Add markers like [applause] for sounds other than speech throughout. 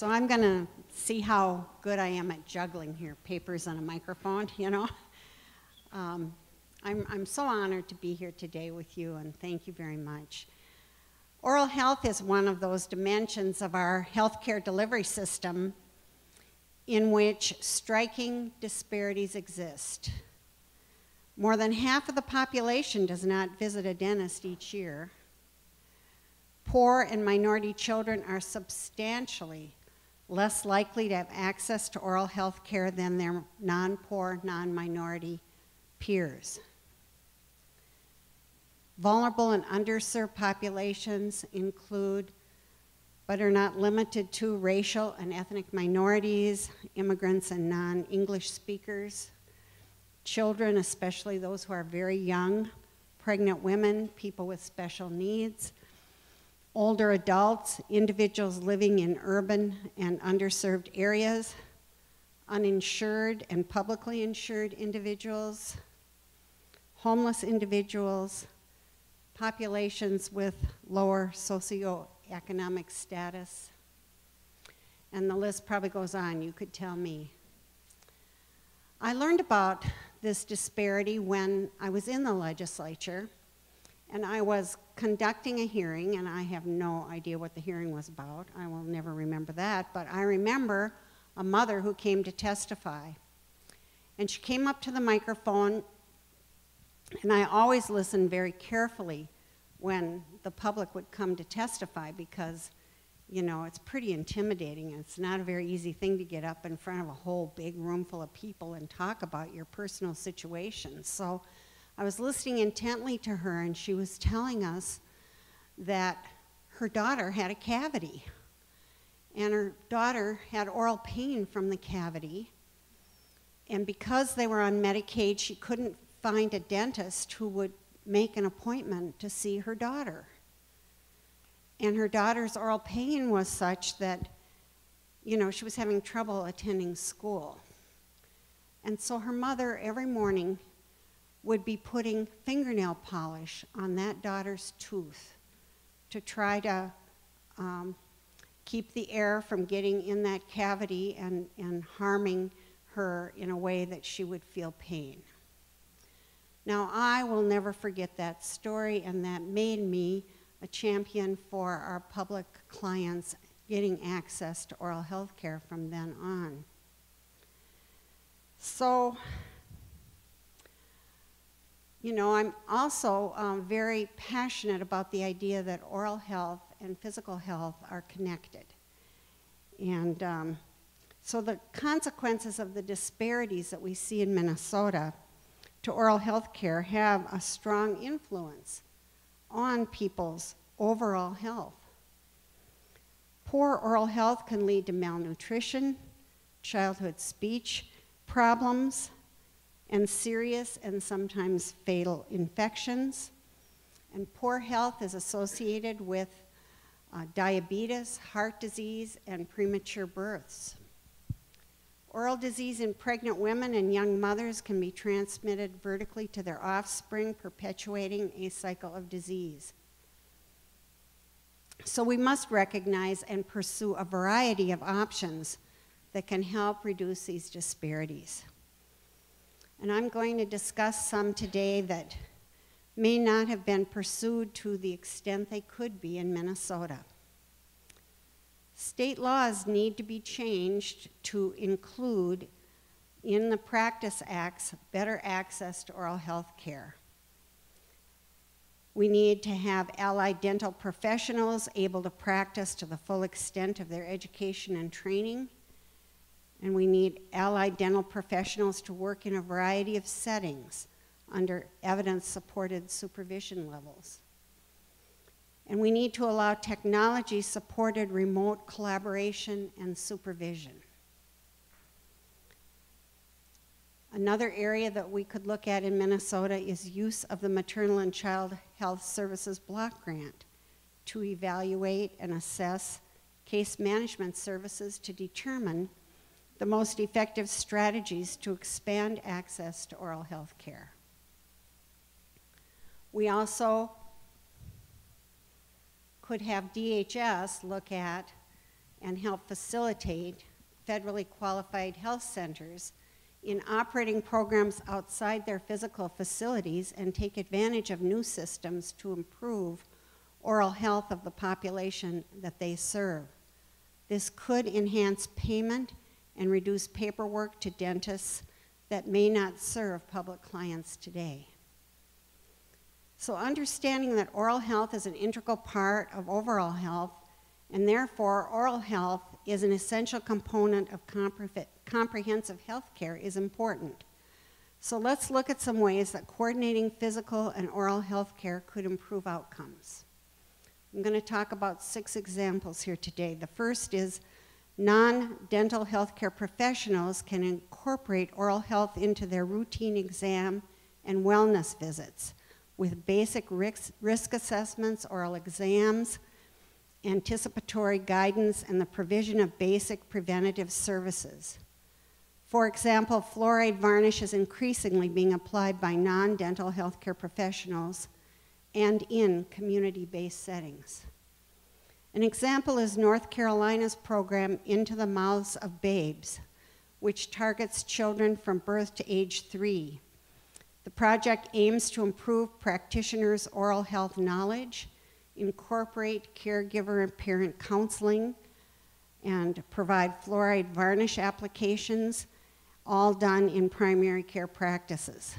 So I'm going to see how good I am at juggling here, papers and a microphone, [laughs] you know. Um, I'm, I'm so honored to be here today with you, and thank you very much. Oral health is one of those dimensions of our healthcare delivery system in which striking disparities exist. More than half of the population does not visit a dentist each year. Poor and minority children are substantially less likely to have access to oral health care than their non poor, non minority peers. Vulnerable and underserved populations include, but are not limited to, racial and ethnic minorities, immigrants and non English speakers, children, especially those who are very young, pregnant women, people with special needs, older adults, individuals living in urban and underserved areas, uninsured and publicly insured individuals, homeless individuals, populations with lower socioeconomic status. And the list probably goes on, you could tell me. I learned about this disparity when I was in the legislature and I was conducting a hearing, and I have no idea what the hearing was about. I will never remember that, but I remember a mother who came to testify. And she came up to the microphone and I always listen very carefully when the public would come to testify because, you know, it's pretty intimidating. and It's not a very easy thing to get up in front of a whole big room full of people and talk about your personal situation. So I was listening intently to her, and she was telling us that her daughter had a cavity. And her daughter had oral pain from the cavity. And because they were on Medicaid, she couldn't find a dentist who would make an appointment to see her daughter. And her daughter's oral pain was such that, you know, she was having trouble attending school. And so her mother, every morning, would be putting fingernail polish on that daughter's tooth to try to um, keep the air from getting in that cavity and, and harming her in a way that she would feel pain. Now, I will never forget that story, and that made me a champion for our public clients getting access to oral health care from then on. So, you know, I'm also um, very passionate about the idea that oral health and physical health are connected. And um, so the consequences of the disparities that we see in Minnesota to oral health care have a strong influence on people's overall health. Poor oral health can lead to malnutrition, childhood speech problems, and serious and sometimes fatal infections. And poor health is associated with uh, diabetes, heart disease, and premature births. Oral disease in pregnant women and young mothers can be transmitted vertically to their offspring, perpetuating a cycle of disease. So we must recognize and pursue a variety of options that can help reduce these disparities. And I'm going to discuss some today that may not have been pursued to the extent they could be in Minnesota. State laws need to be changed to include in the Practice Acts better access to oral health care. We need to have allied dental professionals able to practice to the full extent of their education and training. And we need allied dental professionals to work in a variety of settings under evidence supported supervision levels. And we need to allow technology supported remote collaboration and supervision. Another area that we could look at in Minnesota is use of the Maternal and Child Health Services Block Grant to evaluate and assess case management services to determine the most effective strategies to expand access to oral health care. We also could have DHS look at and help facilitate federally qualified health centers in operating programs outside their physical facilities and take advantage of new systems to improve oral health of the population that they serve. This could enhance payment and reduce paperwork to dentists that may not serve public clients today. So understanding that oral health is an integral part of overall health, and therefore oral health is an essential component of comprehensive health care is important. So let's look at some ways that coordinating physical and oral health care could improve outcomes. I'm going to talk about six examples here today. The first is non-dental healthcare professionals can incorporate oral health into their routine exam and wellness visits with basic risk, assessments, oral exams, anticipatory guidance, and the provision of basic preventative services. For example, fluoride varnish is increasingly being applied by non-dental healthcare professionals and in community-based settings. An example is North Carolina's program Into the Mouths of Babes, which targets children from birth to age three. The project aims to improve practitioners' oral health knowledge, incorporate caregiver and parent counseling, and provide fluoride varnish applications, all done in primary care practices.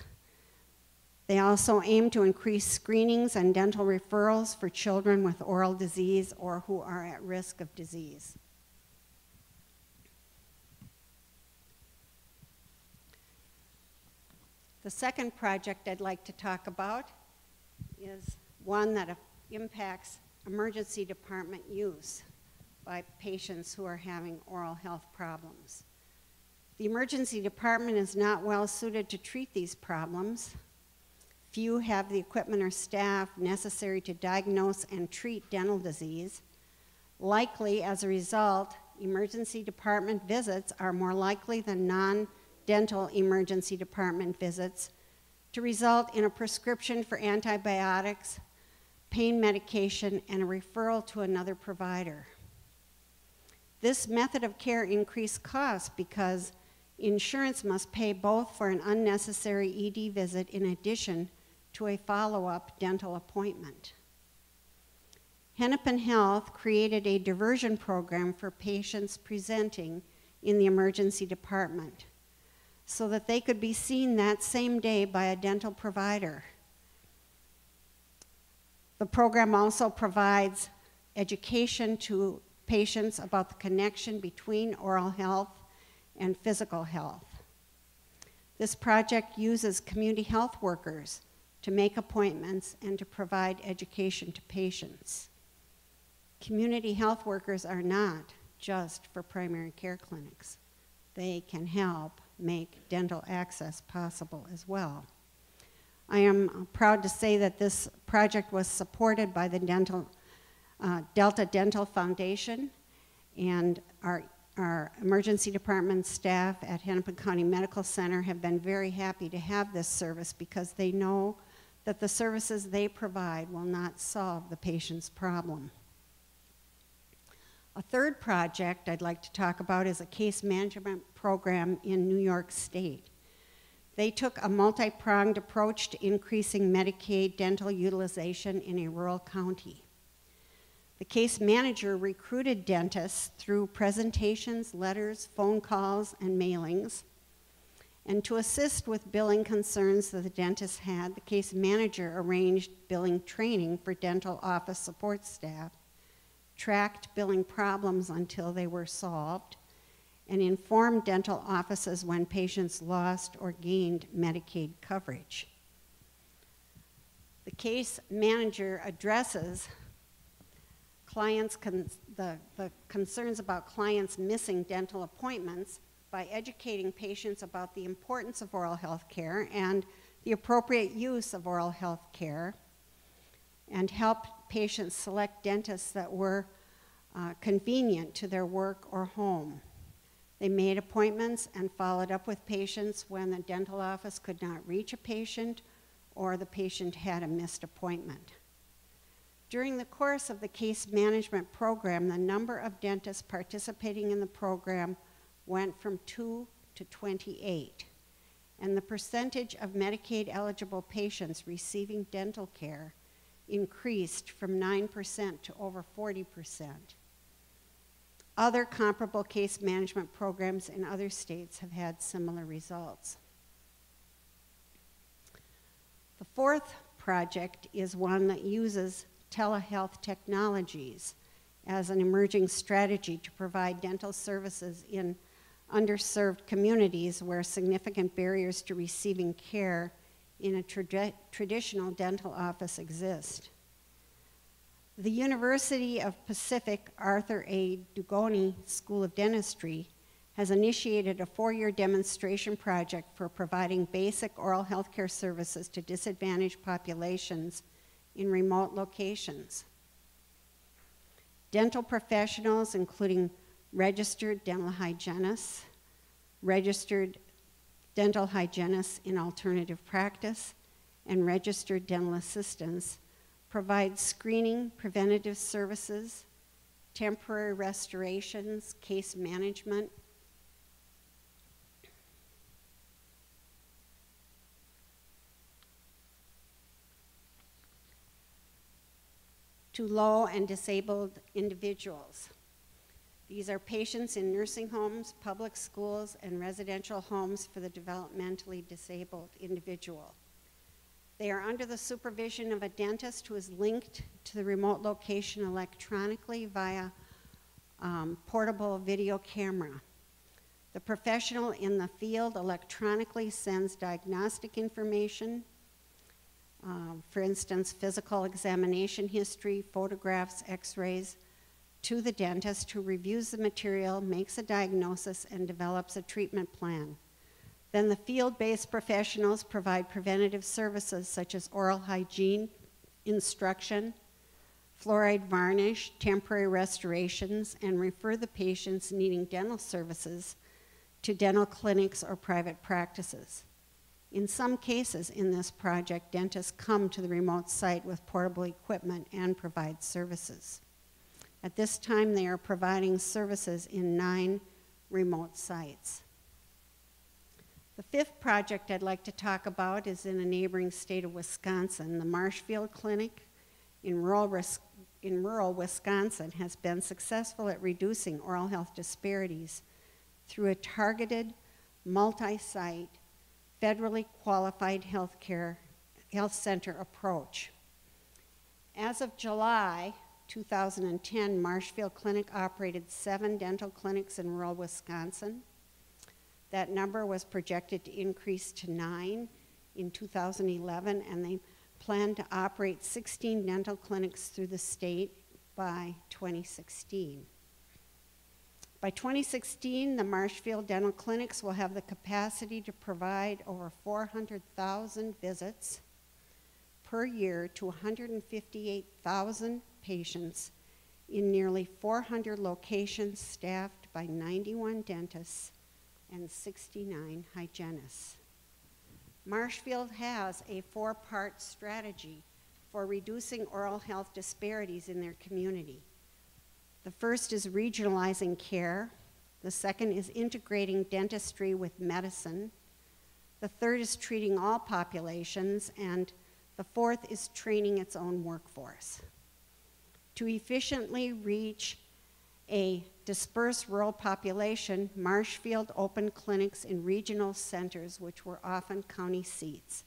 They also aim to increase screenings and dental referrals for children with oral disease or who are at risk of disease. The second project I'd like to talk about is one that impacts emergency department use by patients who are having oral health problems. The emergency department is not well suited to treat these problems Few have the equipment or staff necessary to diagnose and treat dental disease. Likely, as a result, emergency department visits are more likely than non dental emergency department visits to result in a prescription for antibiotics, pain medication, and a referral to another provider. This method of care increased costs because insurance must pay both for an unnecessary ED visit in addition to a follow-up dental appointment. Hennepin Health created a diversion program for patients presenting in the emergency department so that they could be seen that same day by a dental provider. The program also provides education to patients about the connection between oral health and physical health. This project uses community health workers to make appointments, and to provide education to patients. Community health workers are not just for primary care clinics. They can help make dental access possible as well. I am proud to say that this project was supported by the dental, uh, Delta Dental Foundation and our, our emergency department staff at Hennepin County Medical Center have been very happy to have this service because they know that the services they provide will not solve the patient's problem. A third project I'd like to talk about is a case management program in New York State. They took a multi-pronged approach to increasing Medicaid dental utilization in a rural county. The case manager recruited dentists through presentations, letters, phone calls, and mailings and to assist with billing concerns that the dentist had, the case manager arranged billing training for dental office support staff, tracked billing problems until they were solved, and informed dental offices when patients lost or gained Medicaid coverage. The case manager addresses clients' the, the concerns about clients missing dental appointments by educating patients about the importance of oral health care and the appropriate use of oral health care and help patients select dentists that were uh, convenient to their work or home. They made appointments and followed up with patients when the dental office could not reach a patient or the patient had a missed appointment. During the course of the case management program, the number of dentists participating in the program went from 2 to 28, and the percentage of Medicaid eligible patients receiving dental care increased from 9% to over 40%. Other comparable case management programs in other states have had similar results. The fourth project is one that uses telehealth technologies as an emerging strategy to provide dental services in underserved communities where significant barriers to receiving care in a trad traditional dental office exist. The University of Pacific Arthur A. Dugoni School of Dentistry has initiated a four-year demonstration project for providing basic oral health care services to disadvantaged populations in remote locations. Dental professionals, including registered dental hygienists, registered dental hygienists in alternative practice, and registered dental assistants, provide screening, preventative services, temporary restorations, case management, to low and disabled individuals. These are patients in nursing homes, public schools, and residential homes for the developmentally disabled individual. They are under the supervision of a dentist who is linked to the remote location electronically via um, portable video camera. The professional in the field electronically sends diagnostic information, uh, for instance, physical examination history, photographs, x-rays, to the dentist who reviews the material, makes a diagnosis, and develops a treatment plan. Then the field-based professionals provide preventative services such as oral hygiene, instruction, fluoride varnish, temporary restorations, and refer the patients needing dental services to dental clinics or private practices. In some cases in this project, dentists come to the remote site with portable equipment and provide services. At this time, they are providing services in nine remote sites. The fifth project I'd like to talk about is in a neighboring state of Wisconsin. The Marshfield Clinic in rural, in rural Wisconsin has been successful at reducing oral health disparities through a targeted, multi-site, federally qualified healthcare health center approach. As of July 2010, Marshfield Clinic operated seven dental clinics in rural Wisconsin. That number was projected to increase to nine in 2011, and they plan to operate 16 dental clinics through the state by 2016. By 2016, the Marshfield Dental Clinics will have the capacity to provide over 400,000 visits per year to 158,000 patients in nearly 400 locations staffed by 91 dentists and 69 hygienists. Marshfield has a four-part strategy for reducing oral health disparities in their community. The first is regionalizing care. The second is integrating dentistry with medicine. The third is treating all populations. And the fourth is training its own workforce to efficiently reach a dispersed rural population, Marshfield opened clinics in regional centers, which were often county seats.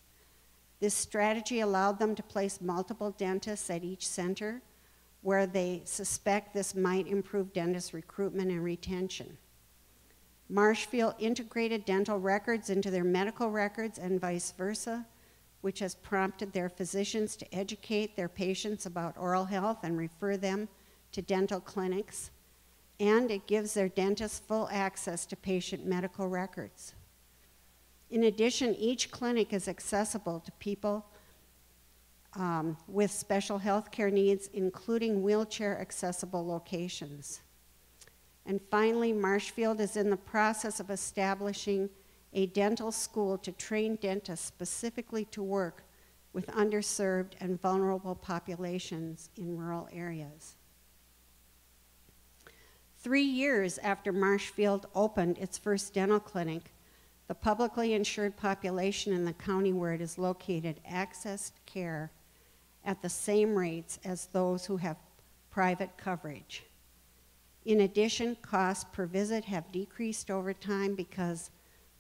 This strategy allowed them to place multiple dentists at each center, where they suspect this might improve dentist recruitment and retention. Marshfield integrated dental records into their medical records and vice versa, which has prompted their physicians to educate their patients about oral health and refer them to dental clinics. And it gives their dentists full access to patient medical records. In addition, each clinic is accessible to people um, with special health care needs, including wheelchair accessible locations. And finally, Marshfield is in the process of establishing a dental school to train dentists specifically to work with underserved and vulnerable populations in rural areas. Three years after Marshfield opened its first dental clinic, the publicly insured population in the county where it is located accessed care at the same rates as those who have private coverage. In addition, costs per visit have decreased over time because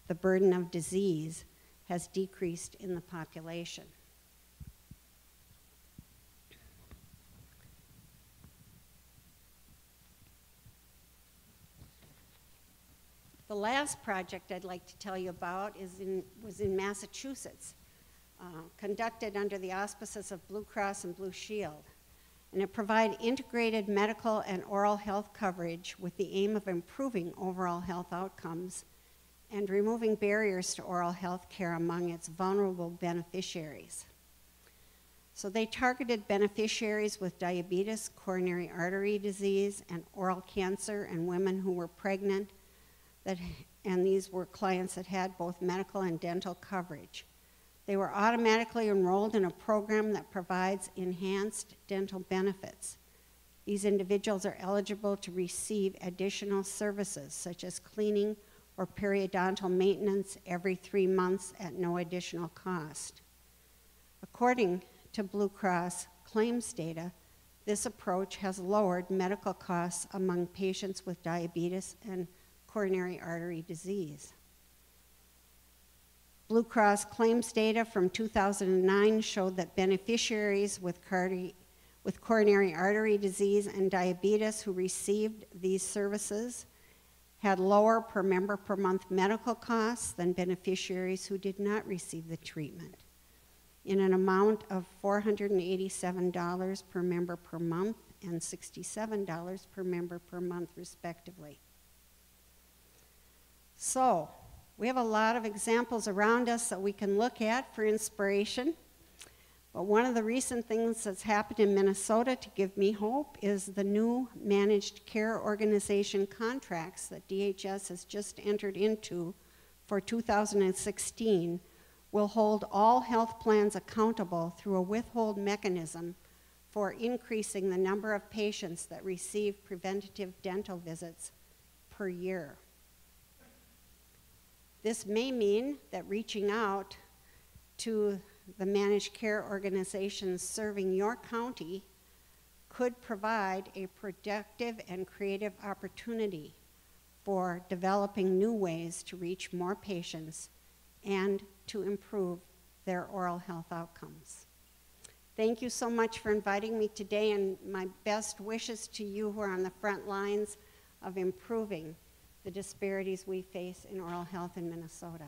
the burden of disease has decreased in the population. The last project I'd like to tell you about is in, was in Massachusetts, uh, conducted under the auspices of Blue Cross and Blue Shield. And it provided integrated medical and oral health coverage with the aim of improving overall health outcomes and removing barriers to oral health care among its vulnerable beneficiaries. So they targeted beneficiaries with diabetes, coronary artery disease, and oral cancer, and women who were pregnant that, and these were clients that had both medical and dental coverage. They were automatically enrolled in a program that provides enhanced dental benefits. These individuals are eligible to receive additional services such as cleaning or periodontal maintenance every three months at no additional cost. According to Blue Cross claims data, this approach has lowered medical costs among patients with diabetes and coronary artery disease. Blue Cross claims data from 2009 showed that beneficiaries with, with, coronary artery disease and diabetes who received these services had lower per member per month medical costs than beneficiaries who did not receive the treatment in an amount of $487 per member per month and $67 per member per month, respectively. So, we have a lot of examples around us that we can look at for inspiration. But one of the recent things that's happened in Minnesota to give me hope is the new managed care organization contracts that DHS has just entered into for 2016 will hold all health plans accountable through a withhold mechanism for increasing the number of patients that receive preventative dental visits per year. This may mean that reaching out to the managed care organizations serving your county could provide a productive and creative opportunity for developing new ways to reach more patients and to improve their oral health outcomes. Thank you so much for inviting me today, and my best wishes to you who are on the front lines of improving the disparities we face in oral health in Minnesota.